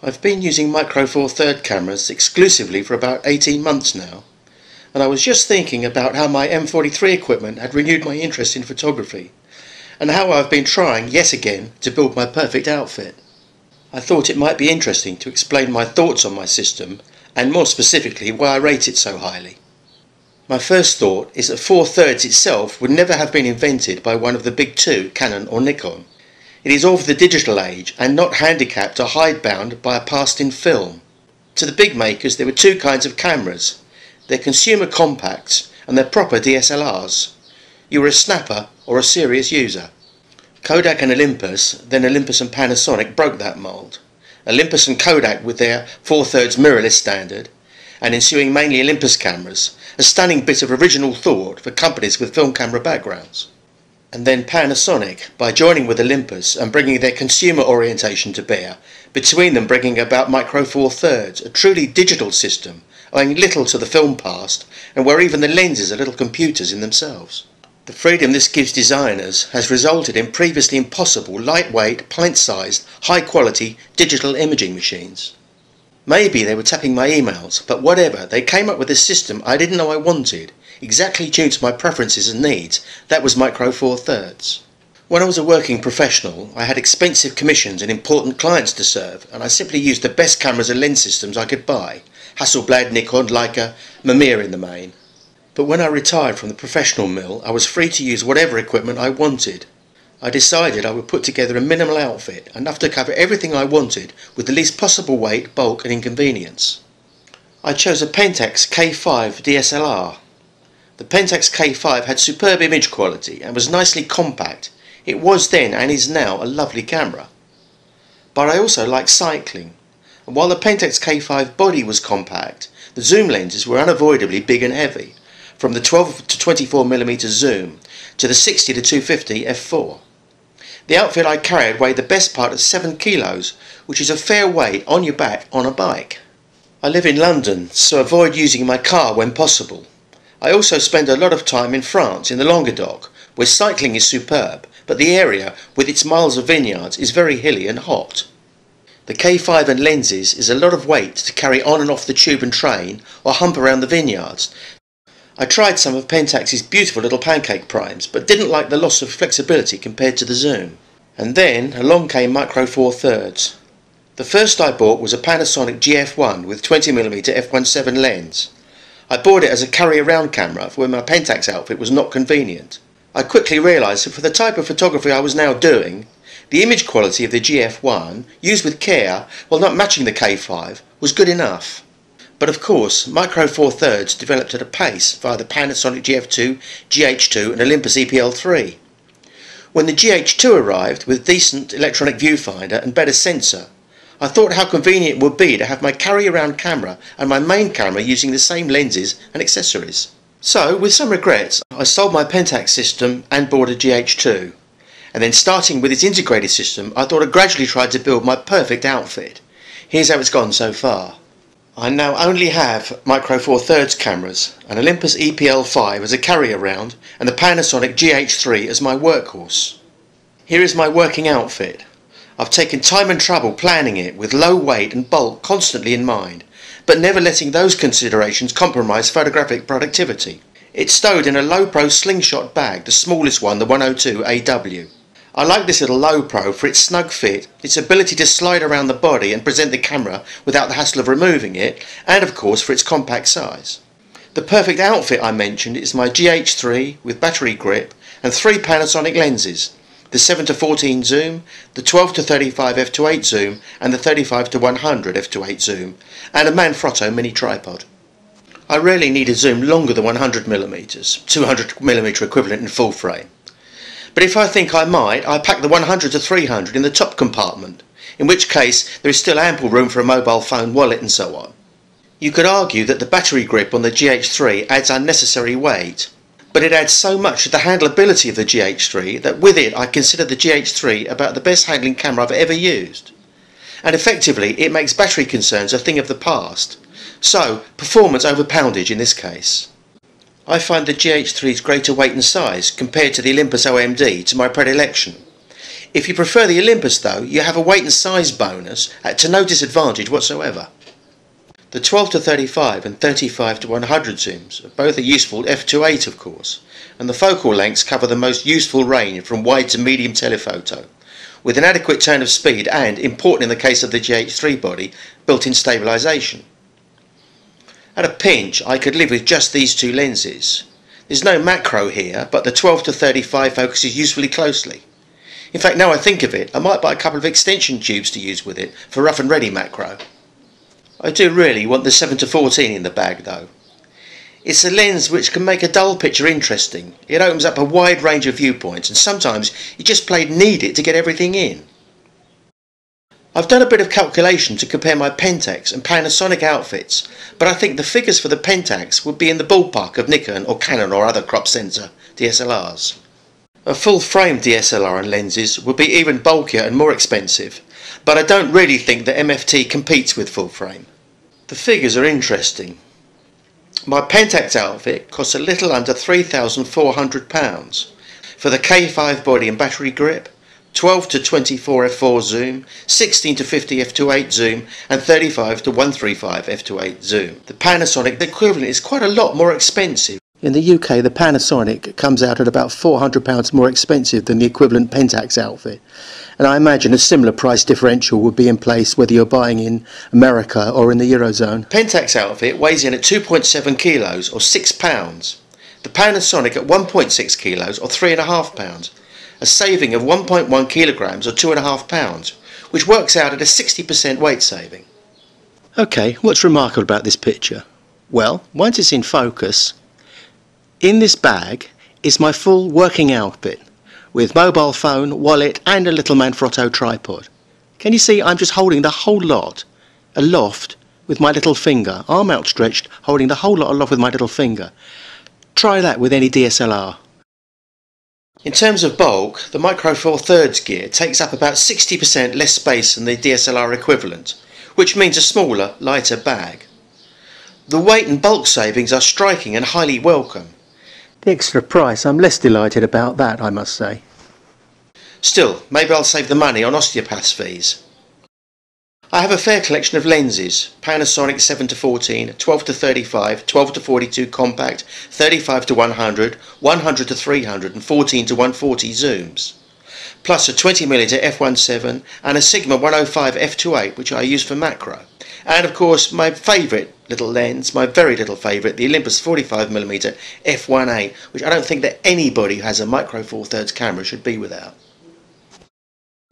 I've been using Micro Four Third cameras exclusively for about 18 months now, and I was just thinking about how my M43 equipment had renewed my interest in photography, and how I've been trying yet again to build my perfect outfit. I thought it might be interesting to explain my thoughts on my system, and more specifically why I rate it so highly. My first thought is that 4 thirds itself would never have been invented by one of the big two, Canon or Nikon. It is of the digital age and not handicapped or hidebound by a past in film. To the big makers there were two kinds of cameras. Their consumer compacts and their proper DSLRs. You were a snapper or a serious user. Kodak and Olympus, then Olympus and Panasonic broke that mould. Olympus and Kodak with their 4 thirds mirrorless standard, and ensuing mainly Olympus cameras, a stunning bit of original thought for companies with film camera backgrounds and then Panasonic by joining with Olympus and bringing their consumer orientation to bear, between them bringing about Micro Four Thirds, a truly digital system owing little to the film past and where even the lenses are little computers in themselves. The freedom this gives designers has resulted in previously impossible lightweight, pint-sized, high-quality digital imaging machines. Maybe they were tapping my emails, but whatever, they came up with a system I didn't know I wanted exactly tuned to my preferences and needs, that was Micro Four Thirds. When I was a working professional, I had expensive commissions and important clients to serve, and I simply used the best cameras and lens systems I could buy Hasselblad, Nikon, Leica, Mamiya in the main. But when I retired from the professional mill, I was free to use whatever equipment I wanted. I decided I would put together a minimal outfit, enough to cover everything I wanted with the least possible weight, bulk, and inconvenience. I chose a Pentax K5 DSLR the Pentax K5 had superb image quality and was nicely compact. It was then and is now a lovely camera. But I also like cycling. And while the Pentax K5 body was compact, the zoom lenses were unavoidably big and heavy, from the 12 to 24mm zoom to the 60 to 250 f4. The outfit I carried weighed the best part of 7 kilos, which is a fair weight on your back on a bike. I live in London, so avoid using my car when possible. I also spend a lot of time in France, in the Languedoc, where cycling is superb, but the area, with its miles of vineyards, is very hilly and hot. The K5 and lenses is a lot of weight to carry on and off the tube and train, or hump around the vineyards. I tried some of Pentax's beautiful little pancake primes, but didn't like the loss of flexibility compared to the zoom. And then along came Micro Four Thirds. The first I bought was a Panasonic GF1 with 20mm f1.7 lens. I bought it as a carry around camera for when my Pentax outfit was not convenient. I quickly realised that for the type of photography I was now doing, the image quality of the GF1, used with care while not matching the K5, was good enough. But of course, Micro Four Thirds developed at a pace via the Panasonic GF2, GH2 and Olympus EPL3. When the GH2 arrived with decent electronic viewfinder and better sensor, I thought how convenient it would be to have my carry-around camera and my main camera using the same lenses and accessories. So, with some regrets, I sold my Pentax system and bought a GH2. And then starting with its integrated system, I thought I gradually tried to build my perfect outfit. Here's how it's gone so far. I now only have Micro Four Thirds cameras, an Olympus EPL5 as a carry-around, and the Panasonic GH3 as my workhorse. Here is my working outfit. I've taken time and trouble planning it with low weight and bulk constantly in mind, but never letting those considerations compromise photographic productivity. It's stowed in a Lowepro slingshot bag, the smallest one, the 102 AW. I like this little Lowepro for its snug fit, its ability to slide around the body and present the camera without the hassle of removing it, and of course for its compact size. The perfect outfit I mentioned is my GH3 with battery grip and three Panasonic lenses, the 7 to 14 zoom, the 12 to 35 f2.8 zoom and the 35 to 100 f2.8 zoom and a Manfrotto mini tripod. I rarely need a zoom longer than 100mm, 200mm equivalent in full frame. But if I think I might, I pack the 100 to 300 in the top compartment, in which case there is still ample room for a mobile phone wallet and so on. You could argue that the battery grip on the GH3 adds unnecessary weight, but it adds so much to the handleability of the GH3 that with it I consider the GH3 about the best handling camera I've ever used. And effectively it makes battery concerns a thing of the past. So, performance over poundage in this case. I find the GH3's greater weight and size compared to the Olympus OMD to my predilection. If you prefer the Olympus though, you have a weight and size bonus at to no disadvantage whatsoever. The 12 to 35 and 35 to 100 zooms are both a useful f2.8 of course, and the focal lengths cover the most useful range from wide to medium telephoto, with an adequate turn of speed and, important in the case of the GH3 body, built-in stabilisation. At a pinch, I could live with just these two lenses. There's no macro here, but the 12 to 35 focuses usefully closely. In fact, now I think of it, I might buy a couple of extension tubes to use with it for rough and ready macro. I do really want the 7 to 14 in the bag though. It's a lens which can make a dull picture interesting. It opens up a wide range of viewpoints and sometimes you just plain need it to get everything in. I've done a bit of calculation to compare my Pentax and Panasonic outfits, but I think the figures for the Pentax would be in the ballpark of Nikon or Canon or other crop sensor DSLRs. A full frame DSLR and lenses would be even bulkier and more expensive, but I don't really think that MFT competes with full frame. The figures are interesting. My Pentax outfit costs a little under £3,400 for the K5 body and battery grip, 12 to 24 f4 zoom, 16 to 50 f2.8 zoom and 35 to 135 f2.8 zoom. The Panasonic equivalent is quite a lot more expensive in the UK, the Panasonic comes out at about £400 more expensive than the equivalent Pentax outfit. And I imagine a similar price differential would be in place whether you're buying in America or in the Eurozone. Pentax outfit weighs in at 2.7 kilos or 6 pounds. The Panasonic at 1.6 kilos or 3.5 pounds. A saving of 1.1 kilograms or 2.5 pounds, which works out at a 60% weight saving. Okay, what's remarkable about this picture? Well, once it's in focus, in this bag is my full working outfit with mobile phone, wallet and a little Manfrotto tripod. Can you see I'm just holding the whole lot aloft with my little finger, arm outstretched, holding the whole lot aloft with my little finger. Try that with any DSLR. In terms of bulk, the Micro Four Thirds gear takes up about 60% less space than the DSLR equivalent, which means a smaller, lighter bag. The weight and bulk savings are striking and highly welcome. The extra price, I'm less delighted about that, I must say. Still, maybe I'll save the money on osteopath's fees. I have a fair collection of lenses, Panasonic 7 to 14, 12 to 35, 12 to 42 compact, 35 to 100, 100 to 300 and 14 to 140 zooms. Plus a 20mm f1.7 and a Sigma 105 f2.8 which I use for macro. And of course my favourite little lens, my very little favourite, the Olympus 45mm f1.8, which I don't think that anybody who has a micro four thirds camera should be without.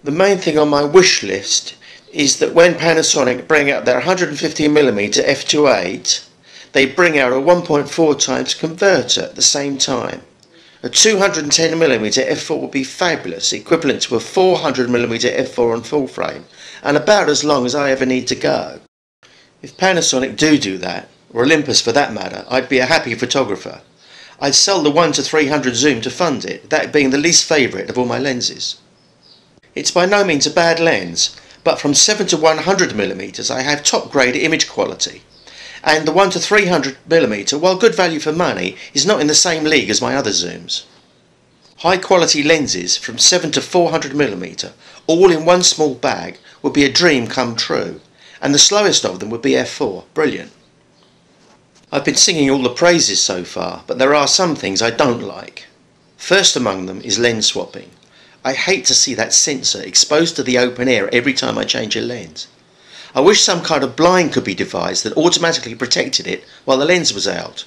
The main thing on my wish list is that when Panasonic bring out their 150mm f2.8, they bring out a 1.4 times converter at the same time. A 210mm f4 would be fabulous, equivalent to a 400mm f4 on full frame, and about as long as I ever need to go. If Panasonic do do that, or Olympus for that matter, I'd be a happy photographer. I'd sell the 1 to 300 zoom to fund it, that being the least favourite of all my lenses. It's by no means a bad lens, but from 7 to 100 millimeters I have top grade image quality. And the 1 to 300 millimeter, while good value for money, is not in the same league as my other zooms. High quality lenses from 7 to 400 millimeter, all in one small bag, would be a dream come true and the slowest of them would be F4. Brilliant. I've been singing all the praises so far, but there are some things I don't like. First among them is lens swapping. I hate to see that sensor exposed to the open air every time I change a lens. I wish some kind of blind could be devised that automatically protected it while the lens was out.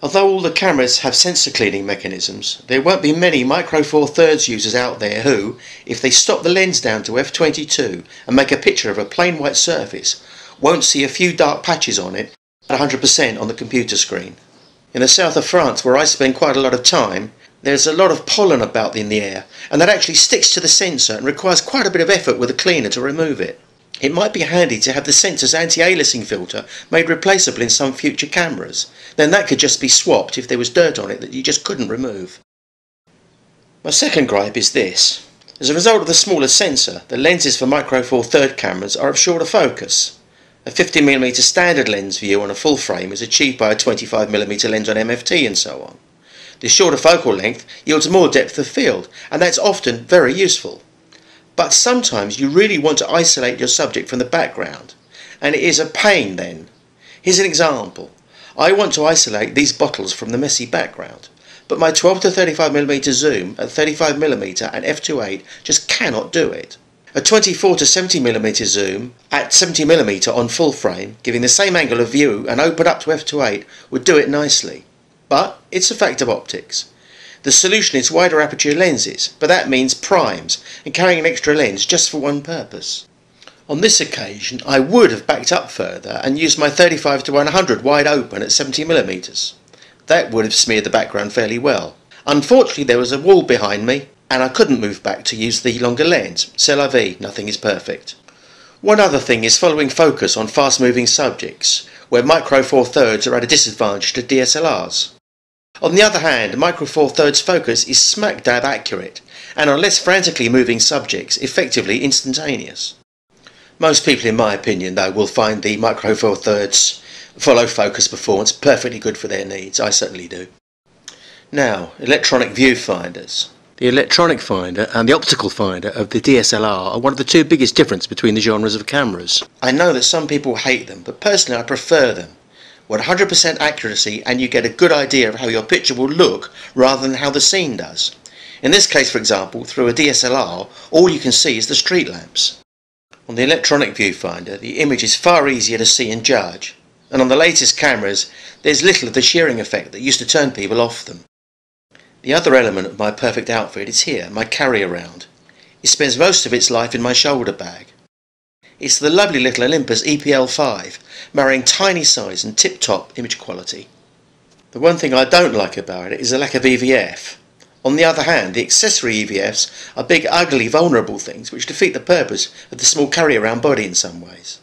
Although all the cameras have sensor cleaning mechanisms, there won't be many Micro Four Thirds users out there who, if they stop the lens down to f22 and make a picture of a plain white surface, won't see a few dark patches on it at 100% on the computer screen. In the south of France, where I spend quite a lot of time, there's a lot of pollen about in the air, and that actually sticks to the sensor and requires quite a bit of effort with a cleaner to remove it. It might be handy to have the sensor's anti-aliasing filter made replaceable in some future cameras. Then that could just be swapped if there was dirt on it that you just couldn't remove. My second gripe is this. As a result of the smaller sensor, the lenses for Micro Four Third cameras are of shorter focus. A 50mm standard lens view on a full frame is achieved by a 25mm lens on MFT and so on. This shorter focal length yields more depth of field, and that's often very useful. But sometimes you really want to isolate your subject from the background, and it is a pain then. Here's an example. I want to isolate these bottles from the messy background, but my 12 to 35mm zoom at 35mm and f2.8 just cannot do it. A 24 to 70mm zoom at 70mm on full frame, giving the same angle of view and open up to f2.8 would do it nicely. But it's a fact of optics. The solution is wider aperture lenses, but that means primes and carrying an extra lens just for one purpose. On this occasion I would have backed up further and used my 35 to 100 wide open at 70mm. That would have smeared the background fairly well. Unfortunately there was a wall behind me and I couldn't move back to use the longer lens. C'est la vie, nothing is perfect. One other thing is following focus on fast moving subjects, where micro four thirds are at a disadvantage to DSLRs. On the other hand, micro four thirds focus is smack dab accurate, and on less frantically moving subjects, effectively instantaneous. Most people, in my opinion, though, will find the micro four thirds follow focus performance perfectly good for their needs. I certainly do. Now, electronic viewfinders. The electronic finder and the optical finder of the DSLR are one of the two biggest differences between the genres of cameras. I know that some people hate them, but personally I prefer them. 100% accuracy and you get a good idea of how your picture will look rather than how the scene does. In this case, for example, through a DSLR, all you can see is the street lamps. On the electronic viewfinder, the image is far easier to see and judge, and on the latest cameras, there's little of the shearing effect that used to turn people off them. The other element of my perfect outfit is here, my carry-around. It spends most of its life in my shoulder bag. It's the lovely little Olympus EPL5, marrying tiny size and tip-top image quality. The one thing I don't like about it is the lack of EVF. On the other hand, the accessory EVFs are big, ugly, vulnerable things which defeat the purpose of the small carry-around body in some ways.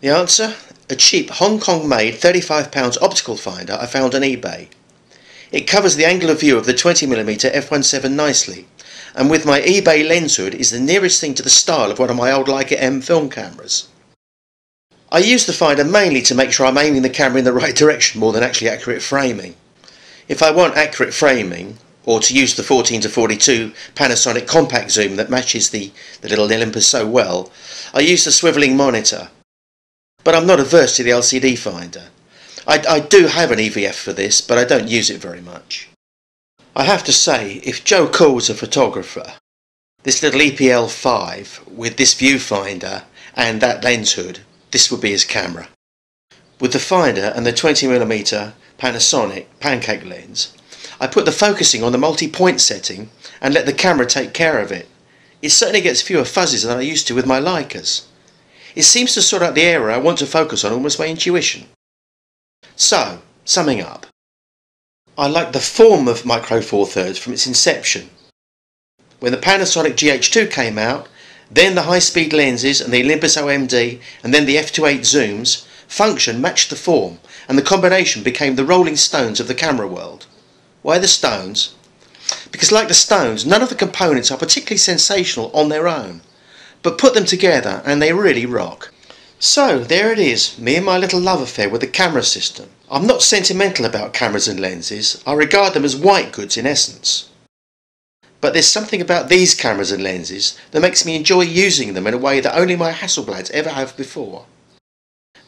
The answer? A cheap Hong Kong-made £35 optical finder I found on eBay. It covers the angle of view of the 20mm f1.7 nicely, and with my eBay lens hood is the nearest thing to the style of one of my old Leica M film cameras. I use the finder mainly to make sure I'm aiming the camera in the right direction more than actually accurate framing. If I want accurate framing, or to use the 14 to 42 Panasonic compact zoom that matches the, the little Olympus so well, I use the swivelling monitor. But I'm not averse to the LCD finder. I, I do have an EVF for this, but I don't use it very much. I have to say, if Joe Cool's a photographer, this little EPL 5 with this viewfinder and that lens hood, this would be his camera. With the finder and the 20mm Panasonic pancake lens, I put the focusing on the multi-point setting and let the camera take care of it. It certainly gets fewer fuzzies than I used to with my Leicas. It seems to sort out the area I want to focus on almost by intuition. So, summing up, I like the form of Micro Four Thirds from its inception. When the Panasonic GH2 came out, then the high-speed lenses and the Olympus OMD and then the f2.8 zooms, function matched the form and the combination became the Rolling Stones of the camera world. Why the Stones? Because like the Stones, none of the components are particularly sensational on their own, but put them together and they really rock. So there it is, me and my little love affair with the camera system. I'm not sentimental about cameras and lenses, I regard them as white goods in essence. But there's something about these cameras and lenses that makes me enjoy using them in a way that only my Hasselblads ever have before.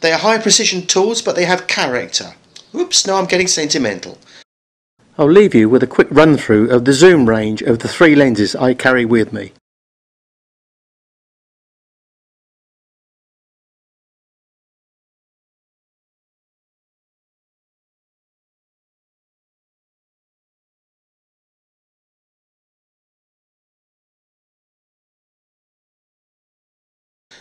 They are high precision tools but they have character. Oops, now I'm getting sentimental. I'll leave you with a quick run through of the zoom range of the three lenses I carry with me.